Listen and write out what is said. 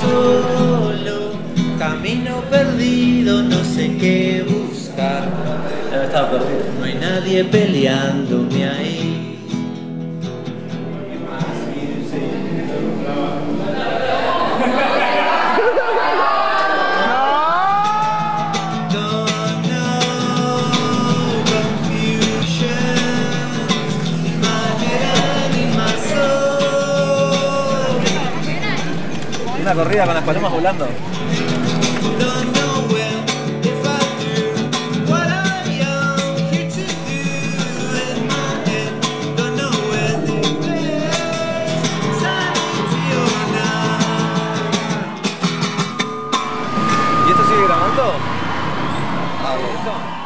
Solo, camino perdido, no sé qué buscar. No hay nadie peleándome una corrida con las palomas volando. ¿Y esto sigue grabando? Ah,